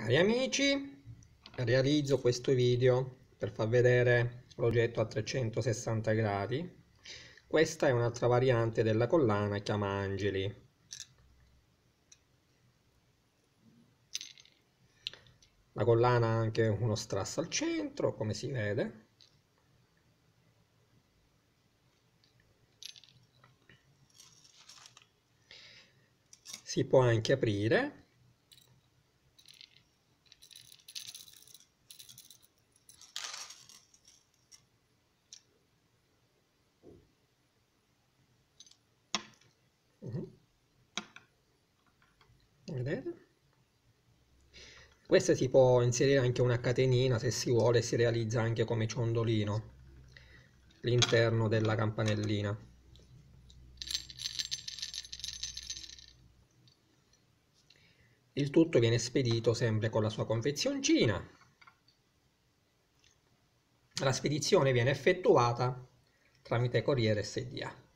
Cari amici, realizzo questo video per far vedere l'oggetto a 360 gradi. Questa è un'altra variante della collana chiama Angeli. La collana ha anche uno strass al centro, come si vede. Si può anche aprire vedete? Questa si può inserire anche una catenina se si vuole si realizza anche come ciondolino l'interno della campanellina. Il tutto viene spedito sempre con la sua confezioncina. La spedizione viene effettuata tramite corriere SDA